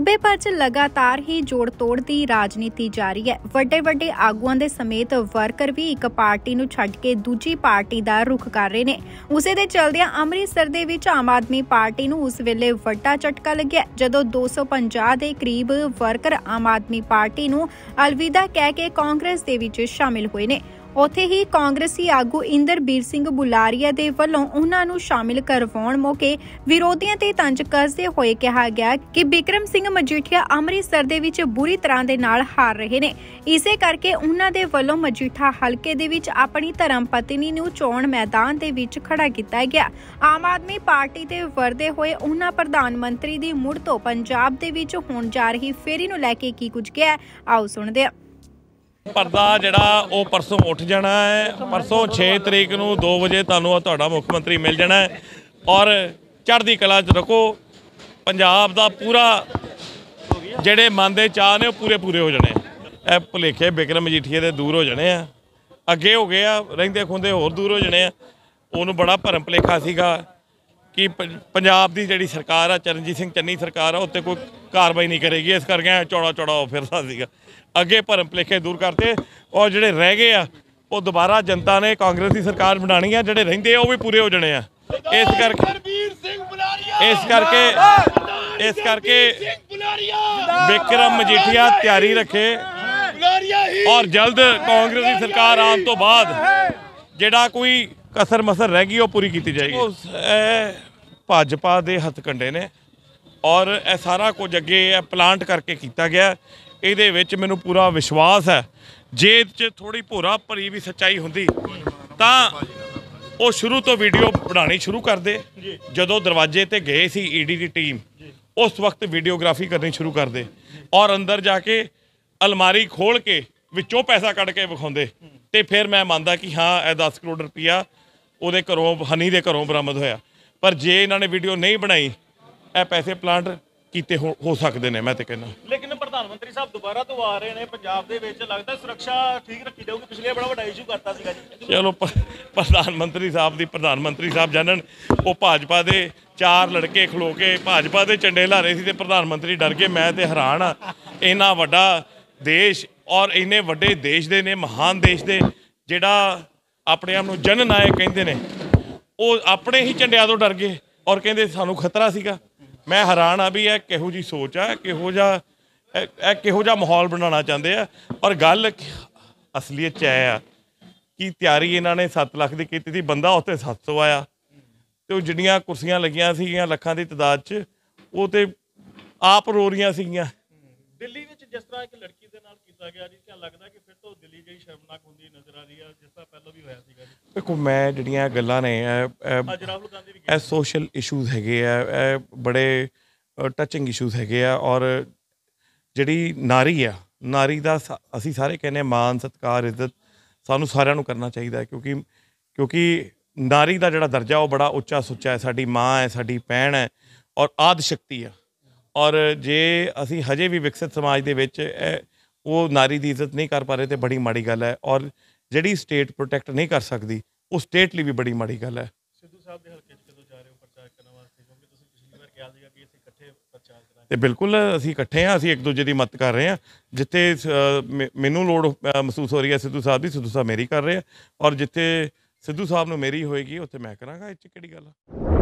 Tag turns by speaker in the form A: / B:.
A: ਸੂਬੇ ਭਰ 'ਚ ਲਗਾਤਾਰ ਹੀ ਜੋੜ-ਤੋੜ ਦੀ ਰਾਜਨੀਤੀ ਜਾਰੀ ਹੈ। ਵੱਡੇ ਵੱਡੇ ਆਗੂਆਂ ਦੇ ਸਮੇਤ ਵਰਕਰ ਵੀ ਇੱਕ ਪਾਰਟੀ ਨੂੰ ਛੱਡ ਕੇ ਦੂਜੀ ਪਾਰਟੀ ਦਾ ਰੁਖ ਕਰ ਰਹੇ ਨੇ। ਉਸੇ ਦੇ ਚਲਦਿਆਂ ਅੰਮ੍ਰਿਤਸਰ ਦੇ ਵਿੱਚ ਆਮ ਆਦਮੀ ਪਾਰਟੀ ਨੂੰ ਉਸ ਵੇਲੇ ਵੱਡਾ ਝਟਕਾ ਲੱਗਿਆ, ਜਦੋਂ 250 ਦੇ ਕਰੀਬ ਵਰਕਰ ਆਮ ਆਦਮੀ ਪਾਰਟੀ ਨੂੰ ਅਲਵਿਦਾ ਕਹਿ ਕੇ ਕਾਂਗਰਸ ਦੇ ਵਿੱਚ ਸ਼ਾਮਿਲ ਹੋਏ ਨੇ। ਉੱਥੇ ਹੀ ਕਾਂਗਰਸੀ ਆਗੂ ਇੰਦਰਬੀਰ ਸਿੰਘ ਬੁਲਾਰੀਆ ਦੇ ਵੱਲੋਂ ਉਹਨਾਂ ਨੂੰ ਸ਼ਾਮਿਲ ਕਰਵਾਉਣ ਮੌਕੇ ਵਿਰੋਧੀਆਂ ਤੇ ਤੰਜ ਕੱਸਦੇ ਹੋਏ ਕਿਹਾ ਗਿਆ ਕਿ ਬਿਕਰਮ ਸਿੰਘ ਮਜੀਠੀਆ ਅੰਮ੍ਰਿਤਸਰ ਦੇ ਵਿੱਚ ਬੁਰੀ ਤਰ੍ਹਾਂ ਦੇ ਨਾਲ ਹਾਰ ਰਹੇ ਨੇ। ਇਸੇ ਕਰਕੇ ਉਹਨਾਂ ਦੇ ਵੱਲੋਂ ਮਜੀਠਾ ਹਲਕੇ ਦੇ ਵਿੱਚ ਆਪਣੀ ਧਰਮ ਪਤਨੀ ਨੂੰ ਚੋਣ ਮੈਦਾਨ ਦੇ ਵਿੱਚ ਖੜਾ ਕੀਤਾ ਗਿਆ। ਆਮ ਆਦਮੀ ਪਾਰਟੀ ਦੇ ਵਰਦੇ ਹੋਏ ਉਹਨਾਂ ਪ੍ਰਧਾਨ ਮੰਤਰੀ ਦੀ ਮੁੜ ਤੋਂ ਪੰਜਾਬ ਦੇ ਵਿੱਚ ਹੋਣ ਜਾ ਰਹੀ ਫੇਰੀ ਨੂੰ ਲੈ ਕੇ ਕੀ ਕੁਝ ਕਿਹਾ ਆਓ ਸੁਣਦੇ ਹਾਂ।
B: ਪਰਦਾ ਜਿਹੜਾ ਉਹ ਪਰਸੋਂ ਉੱਠ ਜਾਣਾ ਹੈ। ਪਰਸੋਂ 6 ਤਰੀਕ ਨੂੰ 2 ਵਜੇ ਤੁਹਾਨੂੰ ਤੁਹਾਡਾ ਮੁੱਖ ਮੰਤਰੀ ਮਿਲ ਜਾਣਾ ਹੈ। ਔਰ ਚੜ੍ਹਦੀ ਕਲਾ 'ਚ ਰੱਖੋ, ਪੰਜਾਬ ਦਾ ਪੂਰਾ ਜਿਹੜੇ ਮਨ ਦੇ ਚਾਹ ਨੇ ਉਹ ਪੂਰੇ ਪੂਰੇ ਹੋ ਜਾਣੇ। ਆ। ਇਹ ਭੁਲੇਖੇ ਬਿਕਰਮ ਮਜੀਠੀਏ ਦੇ ਦੂਰ ਹੋ ਜਾਣੇ ਆ। ਅੱਗੇ ਹੋ ਗਏ ਆ, ਰਹਿੰਦੇ ਖੁੰਦੇ ਹੋਰ ਦੂਰ ਹੋ ਜਾਣੇ ਆ। ਉਹਨੂੰ ਬੜਾ ਭਰਮ ਭੁਲੇਖਾ ਸੀਗਾ। ਕਿ ਪੰਜਾਬ ਦੀ ਜਿਹੜੀ ਸਰਕਾਰ ਆ ਚਰਨਜੀਤ ਸਿੰਘ ਚੰਨੀ ਸਰਕਾਰ ਆ ਉੱਤੇ ਕੋਈ ਕਾਰਵਾਈ ਨਹੀਂ ਕਰੇਗੀ। ਇਸ ਕਰਕੇ ਚੌੜਾ ਚੌੜਾ ਹੋ ਫਿਰਦਾ ਸੀਗਾ। ਅੱਗੇ ਭਰਮ ਭੁਲੇਖੇ ਦੂਰ ਕਰਤੇ। ਔਰ ਜਿਹੜੇ ਰਹਿ ਗਏ ਆ ਉਹ ਦੁਬਾਰਾ ਜਨਤਾ ਨੇ ਕਾਂਗਰਸ ਦੀ ਸਰਕਾਰ ਬਣਾਣੀ ਆ। ਜਿਹੜੇ ਰਹਿੰਦੇ ਆ ਉਹ ਵੀ ਪੂਰੇ ਹੋ ਜਾਣੇ ਆ। ਇਸ ਕਰਕੇ ਇਸ ਕਰਕੇ ਇਸ ਕਰਕੇ ਵਿਕਰਮ ਮਜੀਠੀਆ ਤਿਆਰੀ ਰੱਖੇ। ਔਰ ਜਲਦ ਕਾਂਗਰਸ ਦੀ ਸਰਕਾਰ ਆਉਣ ਤੋਂ ਬਾਅਦ ਜਿਹੜਾ ਕੋਈ ਕਸਰ ਮਸਰ ਰਹਿ ਗਈ ਉਹ ਪੂਰੀ ਕੀਤੀ ਜਾਏਗੀ। ਇਹ ਭਾਜਪਾ ਦੇ ਹੱਥਕੰਡੇ ਨੇ ਔਰ ਇਹ ਸਾਰਾ ਕੁਝ ਅੱਗੇ ਇਹ ਪਲਾਂਟ ਕਰਕੇ ਕੀਤਾ ਗਿਆ। ਇਹਦੇ ਵਿੱਚ ਮੈਨੂੰ ਪੂਰਾ ਵਿਸ਼ਵਾਸ ਹੈ। ਜੇ ਇਹ 'ਚ ਥੋੜੀ ਭੋਰਾ ਭਰੀ ਵੀ ਸੱਚਾਈ ਹੁੰਦੀ ਤਾਂ ਉਹ ਸ਼ੁਰੂ ਤੋਂ ਵੀਡੀਓ ਬਣਾਉਣੀ ਸ਼ੁਰੂ ਕਰਦੇ। ਜਦੋਂ ਦਰਵਾਜ਼ੇ ਤੇ ਗਏ ਸੀ ਈਡੀ ਦੀ ਟੀਮ ਉਸ ਵਕਤ ਵੀਡੀਓਗ੍ਰਾਫੀ ਕਰਨੀ ਸ਼ੁਰੂ ਕਰਦੇ ਔਰ ਅੰਦਰ ਜਾ ਕੇ ਅਲਮਾਰੀ ਖੋਲ ਕੇ ਵਿੱਚੋਂ ਪੈਸਾ ਕੱਢ ਕੇ ਵਿਖਾਉਂਦੇ। ਤੇ ਫਿਰ ਮੈਂ ਮੰਨਦਾ ਕਿ ਹਾਂ ਇਹ 10 ਕਰੋੜ ਰੁਪਇਆ ਉਹਦੇ ਘਰੋਂ ਹਨੀ ਦੇ ਘਰੋਂ ਬਰਾਮਦ ਹੋਇਆ। ਪਰ ਜੇ ਇਹਨਾਂ ਨੇ ਵੀਡੀਓ ਨਹੀਂ ਬਣਾਈ ਇਹ ਪੈਸੇ ਪਲਾਂਟ ਕੀਤੇ ਹੋ ਸਕਦੇ ਨੇ ਮੈਂ ਤੇ ਕਹਿੰਦਾ।
C: ਲੇਕਿਨ ਪ੍ਰਧਾਨ ਮੰਤਰੀ ਸਾਹਿਬ ਦੁਬਾਰਾ ਤੋਂ ਆ ਰਹੇ ਨੇ ਪੰਜਾਬ ਦੇ ਵਿੱਚ ਲੱਗਦਾ ਸੁਰੱਖਿਆ ਠੀਕ ਰੱਖੀ ਜਾਊਗੀ। ਪਿਛਲੇ ਬੜਾ ਵੱਡਾ ਇਸ਼ੂ ਕਰਤਾ ਸੀਗਾ ਜੀ।
B: ਚਲੋ ਪ੍ਰਧਾਨ ਮੰਤਰੀ ਸਾਹਿਬ ਦੀ ਪ੍ਰਧਾਨ ਮੰਤਰੀ ਸਾਹਿਬ ਜਾਣਨ ਉਹ ਭਾਜਪਾ ਦੇ ਚਾਰ ਲੜਕੇ ਖਲੋ ਕੇ ਭਾਜਪਾ ਦੇ ਝੰਡੇ ਲਾ ਰਹੇ ਸੀ ਤੇ ਪ੍ਰਧਾਨ ਮੰਤਰੀ ਡਰ ਕੇ ਮੈਂ ਤੇ ਹੈਰਾਨ ਆ। ਇੰਨਾ ਵੱਡਾ ਦੇਸ਼ ਔਰ ਇੰਨੇ ਵੱਡੇ ਦੇਸ਼ ਦੇ ਨੇ ਮਹਾਨ ਦੇਸ਼ ਦੇ ਜਿਹੜਾ ਆਪਣੇ ਆਪ ਨੂੰ ਜਨ ਨਾਇਕ ਕਹਿੰਦੇ ਨੇ। ਉਹ ਆਪਣੇ ਹੀ ਝੰਡਿਆਂ ਤੋਂ ਡਰ ਗਏ ਔਰ ਕਹਿੰਦੇ ਸਾਨੂੰ ਖਤਰਾ ਸੀਗਾ। ਮੈਂ ਹੈਰਾਨ ਆ ਵੀ ਇਹ ਕਿਹੋ ਜੀ ਸੋਚ ਆ, ਕਿਹੋ ਜਿਹਾ, ਇਹ ਕਿਹੋ ਜਿਹਾ ਮਾਹੌਲ ਬਣਾਉਣਾ ਚਾਹੁੰਦੇ ਆ। ਔਰ ਗੱਲ ਅਸਲੀਅਤ ਚ ਇਹ ਆ ਕਿ ਤਿਆਰੀ ਇਹਨਾਂ ਨੇ 7 ਲੱਖ ਦੀ ਕੀਤੀ ਸੀ, ਬੰਦਾ ਉੱਤੇ 700 ਆਇਆ। ਤੇ ਉਹ ਜਿਹੜੀਆਂ ਕੁਰਸੀਆਂ ਲੱਗੀਆਂ ਸੀਗੀਆਂ ਲੱਖਾਂ ਦੀ ਤਦਾਦ 'ਚ, ਉਹ ਤੇ ਆਪ ਰੋ ਰਹੀਆਂ ਸੀਗੀਆਂ।
C: ਦਿੱਲੀ ਵਿੱਚ ਜਿਸ ਤਰ੍ਹਾਂ ਇੱਕ ਲੜਕੀ ਦੇ ਨਾਲ ਕੀਤਾ ਗਿਆ ਜੀ ਕਿਆ ਲੱਗਦਾ ਕਿ ਫਿਰ ਤੋਂ ਦਿੱਲੀ ਜਿਹੜੀ ਸ਼ਰਮਨਾਕ ਹੁੰਦੀ ਨਜ਼ਰ ਆ ਰਹੀ ਆ ਜਿਸ ਤਰ੍ਹਾਂ ਪਹਿਲਾਂ ਵੀ ਹੋਇਆ ਸੀਗਾ ਜੀ
B: ਦੇਖੋ ਮੈਂ ਜਿਹੜੀਆਂ ਗੱਲਾਂ ਨੇ ਇਹ- ਸੋਸ਼ਲ ਇਸ਼ੂਜ਼ ਹੈਗੇ ਆ ਇਹ ਬੜੇ ਟੱਚਿੰਗ ਇਸ਼ੂਜ਼ ਹੈਗੇ ਆ ਔਰ ਜਿਹੜੀ ਨਾਰੀ ਆ ਨਾਰੀ ਦਾ ਅਸੀਂ ਸਾਰੇ ਕਹਿੰਦੇ ਮਾਨ ਸਤਕਾਰ ਇੱਜ਼ਤ ਸਾਨੂੰ ਸਾਰਿਆਂ ਨੂੰ ਕਰਨਾ ਚਾਹੀਦਾ ਕਿਉਂਕਿ ਕਿਉਂਕਿ ਨਾਰੀ ਦਾ ਜਿਹੜਾ ਦਰਜਾ ਉਹ ਬੜਾ ਉੱਚਾ ਸੁੱਚਾ ਹੈ ਸਾਡੀ ਮਾਂ ਹੈ ਸਾਡੀ ਭੈਣ ਹੈ ਔਰ ਆਦ ਸ਼ਕਤੀ ਆ। ਔਰ ਜੇ ਅਸੀਂ ਹਜੇ ਵੀ ਵਿਕਸਿਤ ਸਮਾਜ ਦੇ ਵਿੱਚ ਉਹ ਨਾਰੀ ਦੀ ਇੱਜ਼ਤ ਨਹੀਂ ਕਰ ਪਾ ਰਹੇ ਤੇ ਬੜੀ ਮਾੜੀ ਗੱਲ ਹੈ ਔਰ ਜਿਹੜੀ ਸਟੇਟ ਪ੍ਰੋਟੈਕਟ ਨਹੀਂ ਕਰ ਸਕਦੀ ਉਹ ਸਟੇਟ ਲਈ ਵੀ ਬੜੀ ਮਾੜੀ ਗੱਲ ਹੈ।
C: ਸਿੱਧੂ ਸਾਹਿਬ ਦੇ ਹਲਕੇ 'ਚ ਕਦੋਂ ਜਾ ਰਹੇ ਹੋ ਪ੍ਰਚਾਰ ਕਰਨ ਵਾਸਤੇ? ਕਿਉਂਕਿ ਤੁਸੀਂ ਪਿਛਲੀ ਵਾਰ ਕਿਹਾ ਸੀਗਾ ਕਿ ਅਸੀਂ ਇਕੱਠੇ ਪ੍ਰਚਾਰ ਕਰਾਂਗੇ।
B: ਤੇ ਬਿਲਕੁਲ ਅਸੀਂ ਇਕੱਠੇ ਹਾਂ ਅਸੀਂ ਇੱਕ ਦੂਜੇ ਦੀ ਮਦਦ ਕਰ ਰਹੇ ਹਾਂ। ਜਿੱਥੇ ਮੈਨੂੰ ਲੋੜ ਮਹਿਸੂਸ ਹੋ ਰਹੀ ਹੈ ਸਿੱਧੂ ਸਾਹਿਬ ਦੀ ਸਿੱਧੂ ਸਾਹਿਬ ਮੇਰੀ ਕਰ ਰਹੇ ਆ। ਔਰ ਜਿੱਥੇ ਸਿੱਧੂ ਸਾਹਿਬ ਨੂੰ ਮੇਰੀ ਹੋਏਗੀ ਉੱਥੇ ਮੈਂ ਕਰਾਂਗਾ। ਇਹ ਚ ਕਿਹੜੀ ਗੱਲ ਆ?